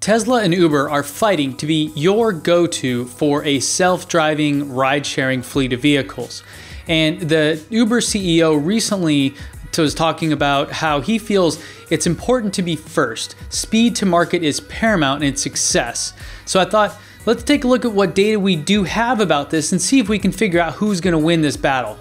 Tesla and Uber are fighting to be your go to for a self driving ride sharing fleet of vehicles. And the Uber CEO recently was talking about how he feels it's important to be first. Speed to market is paramount in success. So I thought, let's take a look at what data we do have about this and see if we can figure out who's going to win this battle.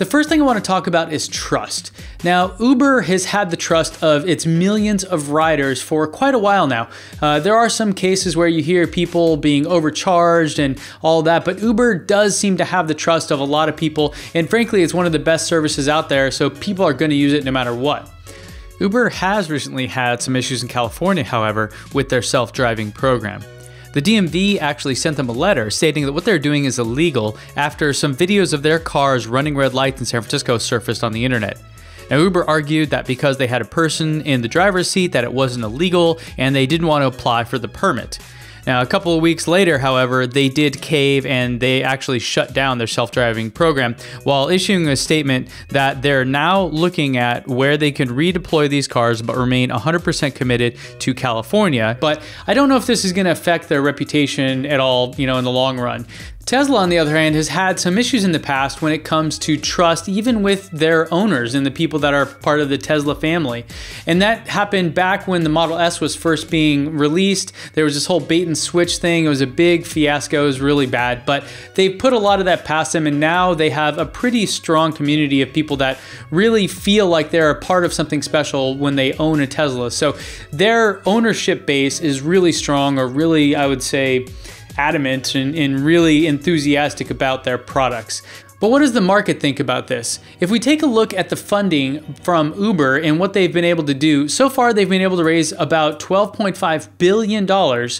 The first thing I want to talk about is trust. Now, Uber has had the trust of its millions of riders for quite a while now. Uh, there are some cases where you hear people being overcharged and all that, but Uber does seem to have the trust of a lot of people, and frankly, it's one of the best services out there, so people are going to use it no matter what. Uber has recently had some issues in California, however, with their self driving program. The DMV actually sent them a letter stating that what they're doing is illegal after some videos of their cars running red lights in San Francisco surfaced on the internet. Now, Uber argued that because they had a person in the driver's seat that it wasn't illegal and they didn't want to apply for the permit. Now, a couple of weeks later, however, they did cave and they actually shut down their self driving program while issuing a statement that they're now looking at where they can redeploy these cars but remain 100% committed to California. But I don't know if this is going to affect their reputation at all, you know, in the long run. Tesla, on the other hand, has had some issues in the past when it comes to trust, even with their owners and the people that are part of the Tesla family. And that happened back when the Model S was first being released. There was this whole bait and switch thing. It was a big fiasco. It was really bad. But they've put a lot of that past them, and now they have a pretty strong community of people that really feel like they're a part of something special when they own a Tesla. So their ownership base is really strong, or really, I would say, adamant and, and really enthusiastic about their products. But what does the market think about this? If we take a look at the funding from Uber and what they've been able to do, so far they've been able to raise about $12.5 billion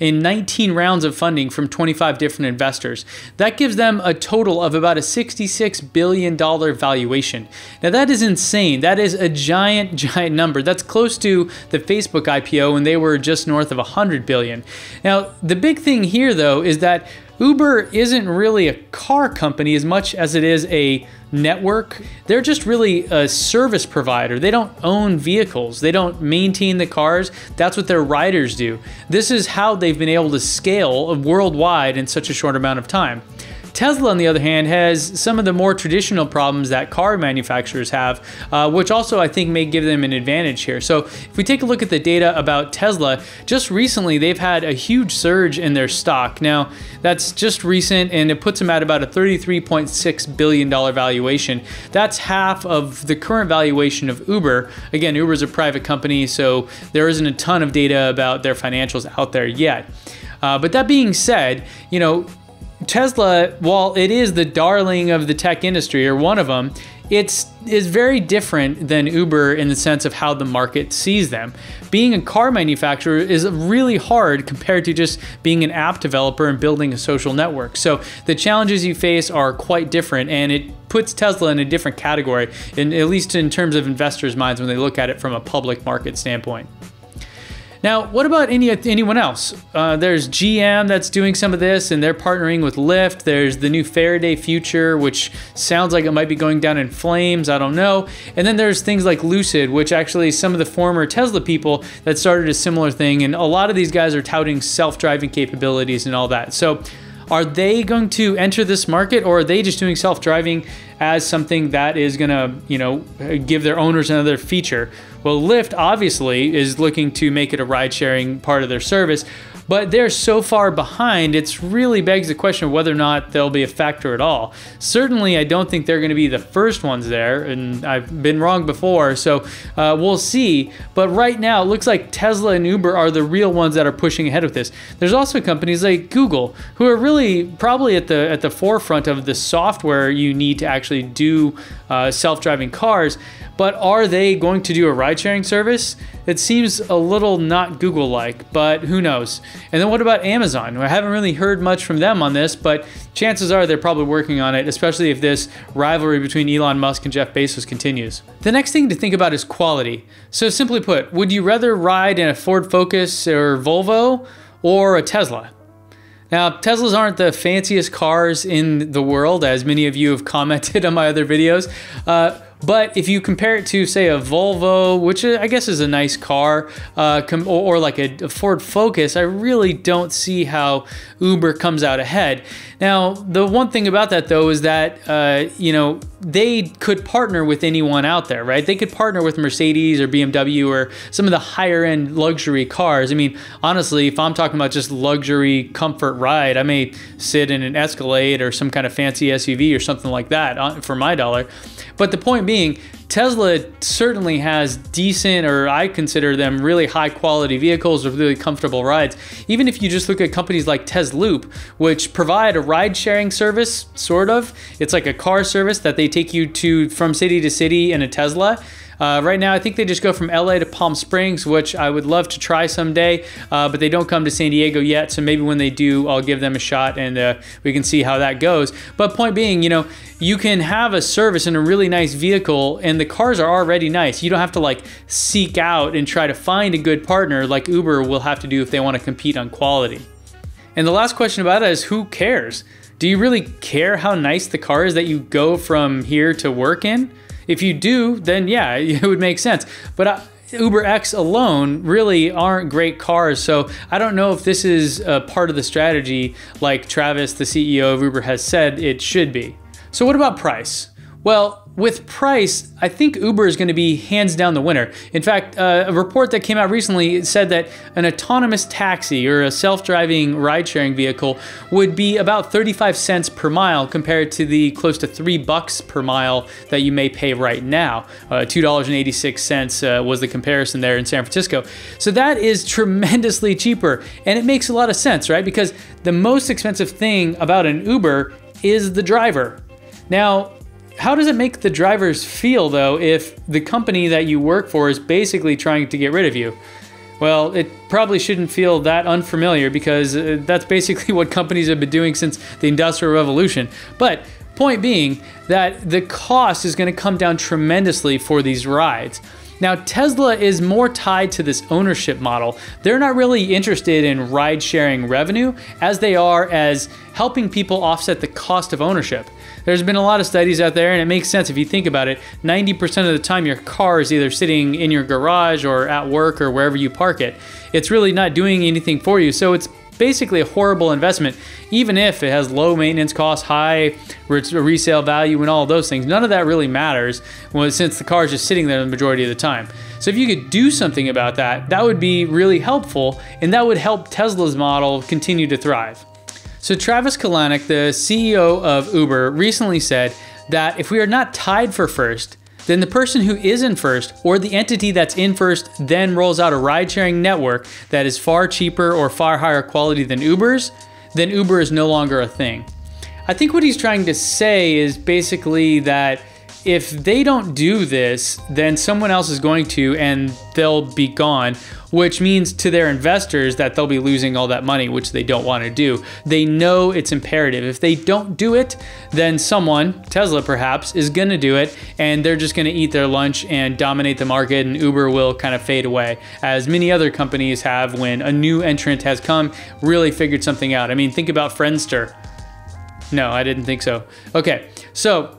in 19 rounds of funding from 25 different investors. That gives them a total of about a $66 billion valuation. Now, that is insane. That is a giant, giant number. That's close to the Facebook IPO when they were just north of 100 billion. Now, the big thing here, though, is that Uber isn't really a car company as much as it is a network. They're just really a service provider. They don't own vehicles. They don't maintain the cars. That's what their riders do. This is how they've been able to scale worldwide in such a short amount of time. Tesla, on the other hand, has some of the more traditional problems that car manufacturers have, uh, which also I think may give them an advantage here. So if we take a look at the data about Tesla, just recently they've had a huge surge in their stock. Now, that's just recent and it puts them at about a $33.6 billion valuation. That's half of the current valuation of Uber. Again, Uber is a private company, so there isn't a ton of data about their financials out there yet. Uh, but that being said, you know, Tesla, while it is the darling of the tech industry or one of them, it's is very different than Uber in the sense of how the market sees them. Being a car manufacturer is really hard compared to just being an app developer and building a social network. So the challenges you face are quite different and it puts Tesla in a different category, in, at least in terms of investors' minds when they look at it from a public market standpoint. Now, what about any anyone else? Uh, there's GM that's doing some of this, and they're partnering with Lyft. There's the new Faraday Future, which sounds like it might be going down in flames. I don't know. And then there's things like Lucid, which actually some of the former Tesla people that started a similar thing, and a lot of these guys are touting self-driving capabilities and all that. So are they going to enter this market or are they just doing self-driving as something that is going to, you know, give their owners another feature? Well, Lyft obviously is looking to make it a ride sharing part of their service, but they're so far behind, it's really begs the question of whether or not they'll be a factor at all. Certainly, I don't think they're going to be the first ones there, and I've been wrong before, so uh, we'll see. But right now, it looks like Tesla and Uber are the real ones that are pushing ahead with this. There's also companies like Google who are really probably at the at the forefront of the software you need to actually do uh, self-driving cars. But are they going to do a ride sharing service? It seems a little not Google like, but who knows? And then what about Amazon? I haven't really heard much from them on this, but chances are they're probably working on it, especially if this rivalry between Elon Musk and Jeff Bezos continues. The next thing to think about is quality. So, simply put, would you rather ride in a Ford Focus or Volvo or a Tesla? Now, Teslas aren't the fanciest cars in the world, as many of you have commented on my other videos. Uh, But if you compare it to, say, a Volvo, which I guess is a nice car, uh, or, or, like a, a, Ford Focus, I really don't see how Uber comes out ahead. Now, the one thing about that though is that, uh, you know, they could partner with anyone out there, right? They could partner with Mercedes or BMW or some of the higher end luxury cars. I mean, honestly, if I'm talking about just luxury comfort ride, I may sit in an Escalade or some kind of fancy SUV or something like that uh, for my dollar. But the point being, Tesla certainly has decent, or I consider them really high quality vehicles with really comfortable rides. Even if you just look at companies like Tesloop, which provide a ride sharing service, sort of. It's like a car service that they take you to from city to city in a Tesla. Uh, right now, I think they just go from LA to Palm Springs, which I would love to try someday, uh, but they don't come to San Diego yet. So maybe when they do, I'll give them a shot and uh, we can see how that goes. But point being, you know, you can have a service in a really nice vehicle and the cars are already nice. You don't have to like seek out and try to find a good partner like Uber will have to do if they want to compete on quality. And the last question about it is who cares? Do you really care how nice the car is that you go from here to work in? If you do, then yeah, it would make sense. But uh, Uber X alone really aren't great cars. So I don't know if this is a part of the strategy like Travis, the CEO of Uber, has said it should be. So what about price? Well, with price, I think Uber is going to be hands down the winner. In fact, uh, a report that came out recently said that an autonomous taxi or a self-driving ride-sharing vehicle would be about 35 cents per mile compared to the close to three bucks per mile that you may pay right now. Uh, $2.86 uh, was the comparison there in San Francisco. So that is tremendously cheaper, and it makes a lot of sense, right? Because the most expensive thing about an Uber is the driver. Now, how does it make the drivers feel though if the company that you work for is basically trying to get rid of you? Well, it probably shouldn't feel that unfamiliar because uh, that's basically what companies have been doing since the Industrial Revolution. But point being that the cost is going to come down tremendously for these rides. Now, Tesla is more tied to this ownership model. They're not really interested in ride sharing revenue as they are as helping people offset the cost of ownership. There's been a lot of studies out there, and it makes sense if you think about it. 90% of the time, your car is either sitting in your garage or at work or wherever you park it. It's really not doing anything for you. So it's basically a horrible investment, even if it has low maintenance costs, high resale value, and all those things. None of that really matters since the car is just sitting there the majority of the time. So if you could do something about that, that would be really helpful, and that would help Tesla's model continue to thrive. So Travis Kalanick, the CEO of Uber, recently said that if we are not tied for first, then the person who is in first or the entity that's in first then rolls out a ride sharing network that is far cheaper or far higher quality than Uber's, then Uber is no longer a thing. I think what he's trying to say is basically that if they don't do this, then someone else is going to and they'll be gone, which means to their investors that they'll be losing all that money, which they don't want to do. They know it's imperative. If they don't do it, then someone, Tesla perhaps, is going to do it and they're just going to eat their lunch and dominate the market and Uber will kind of fade away, as many other companies have when a new entrant has come, really figured something out. I mean, think about Friendster. No, I didn't think so. Okay, so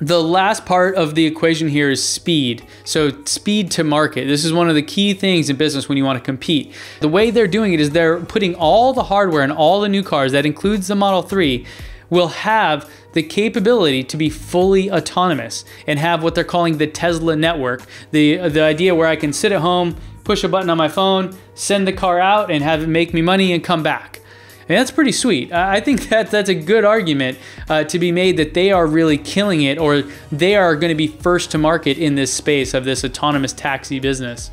the last part of the equation here is speed. So speed to market. This is one of the key things in business when you want to compete. The way they're doing it is they're putting all the hardware and all the new cars, that includes the Model 3, will have the capability to be fully autonomous and have what they're calling the Tesla network. The, the idea where I can sit at home, push a button on my phone, send the car out and have it make me money and come back. And that's pretty sweet. I think that that's a good argument uh, to be made that they are really killing it or they are going to be first to market in this space of this autonomous taxi business.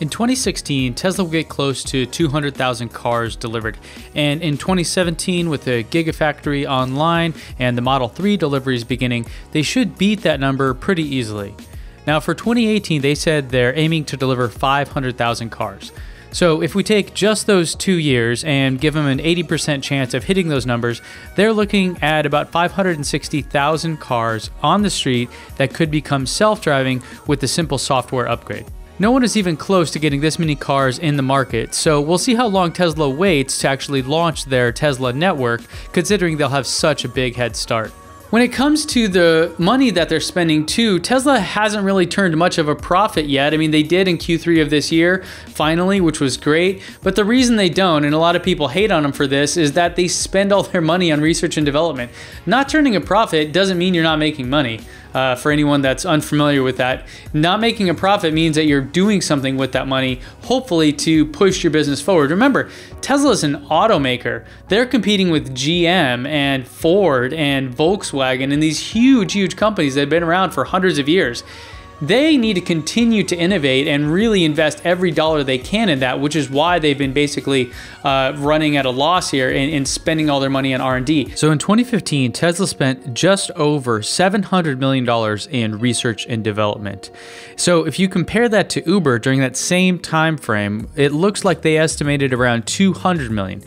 In 2016, Tesla will get close to 200,000 cars delivered. And in 2017, with the Gigafactory online and the Model 3 deliveries beginning, they should beat that number pretty easily. Now, for 2018, they said they're aiming to deliver 500,000 cars. So if we take just those two years and give them an 80% chance of hitting those numbers, they're looking at about 560,000 cars on the street that could become self driving with the simple software upgrade. No one is even close to getting this many cars in the market, so we'll see how long Tesla waits to actually launch their Tesla network, considering they'll have such a big head start. When it comes to the money that they're spending too, Tesla hasn't really turned much of a profit yet. I mean, they did in Q3 of this year, finally, which was great. But the reason they don't, and a lot of people hate on them for this, is that they spend all their money on research and development. Not turning a profit doesn't mean you're not making money uh, for anyone that's unfamiliar with that. Not making a profit means that you're doing something with that money, hopefully to push your business forward. Remember, Tesla is an automaker. They're competing with GM and Ford and Volkswagen and these huge, huge companies that have been around for hundreds of years they need to continue to innovate and really invest every dollar they can in that, which is why they've been basically uh, running at a loss here and, and, spending all their money on R&D. So in 2015, Tesla spent just over $700 million in research and development. So if you compare that to Uber during that same time frame, it looks like they estimated around 200 million.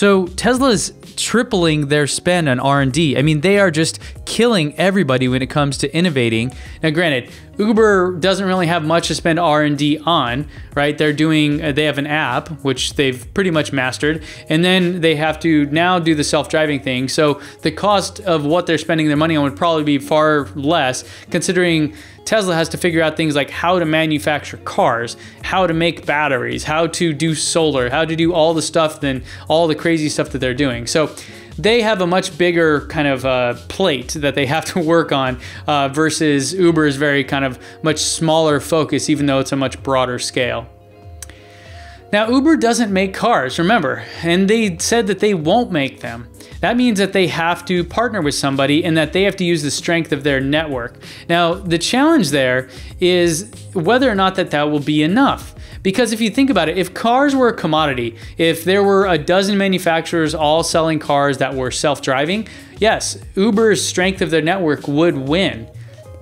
So Tesla is tripling their spend on R&D. I mean, they are just killing everybody when it comes to innovating. Now, granted, Uber doesn't really have much to spend R&D on, right? They're doing uh, they have an app which they've pretty much mastered, and then they have to now do the self-driving thing. So the cost of what they're spending their money on would probably be far less considering Tesla has to figure out things like how to manufacture cars, how to make batteries, how to do solar, how to do all the stuff than all the crazy stuff that they're doing. So they have a much bigger kind of uh, plate that they have to work on uh, versus Uber is very kind of much smaller focus, even though it's a much broader scale. Now, Uber doesn't make cars, remember, and they said that they won't make them. That means that they have to partner with somebody and that they have to use the strength of their network. Now, the challenge there is whether or not that that will be enough. Because if you think about it, if cars were a commodity, if there were a dozen manufacturers all selling cars that were self-driving, yes, Uber's strength of their network would win.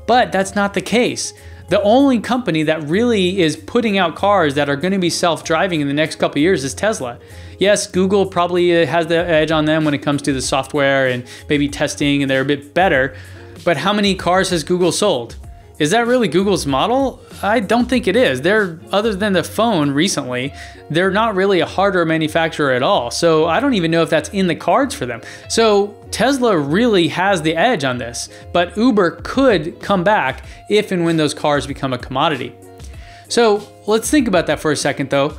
But that's not the case. The only company that really is putting out cars that are going to be self-driving in the next couple years is Tesla. Yes, Google probably uh, has the edge on them when it comes to the software and maybe testing and they're a bit better, but how many cars has Google sold? Is that really Google's model? I don't think it is. They're, other than the phone recently, they're not really a hardware manufacturer at all. So I don't even know if that's in the cards for them. So Tesla really has the edge on this, but Uber could come back if and when those cars become a commodity. So let's think about that for a second though.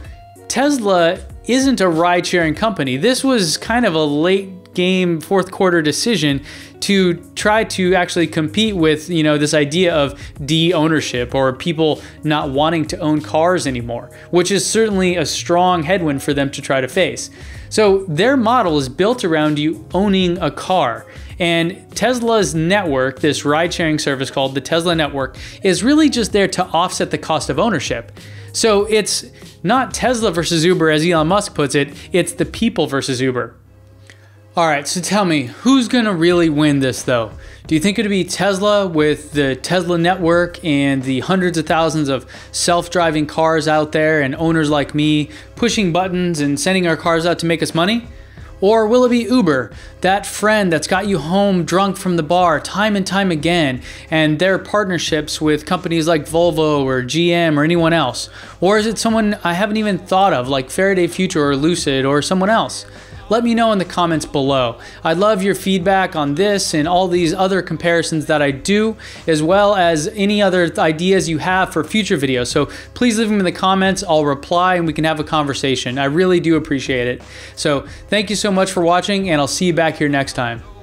Tesla isn't a ride sharing company. This was kind of a late game fourth quarter decision to try to actually compete with you know this idea of de-ownership or people not wanting to own cars anymore which is certainly a strong headwind for them to try to face so their model is built around you owning a car and Tesla's network, this ride sharing service called the Tesla Network, is really just there to offset the cost of ownership. So it's not Tesla versus Uber, as Elon Musk puts it, it's the people versus Uber. All right, so tell me, who's gonna really win this though? Do you think it'll be Tesla with the Tesla network and the hundreds of thousands of self-driving cars out there and owners like me pushing buttons and sending our cars out to make us money? Or will it be Uber, that friend that's got you home drunk from the bar time and time again, and their partnerships with companies like Volvo or GM or anyone else? Or is it someone I haven't even thought of, like Faraday Future or Lucid or someone else? Let me know in the comments below. I'd love your feedback on this and all these other comparisons that I do, as well as any other ideas you have for future videos. So please leave them in the comments. I'll reply and we can have a conversation. I really do appreciate it. So thank you so much for watching and I'll see you back here next time.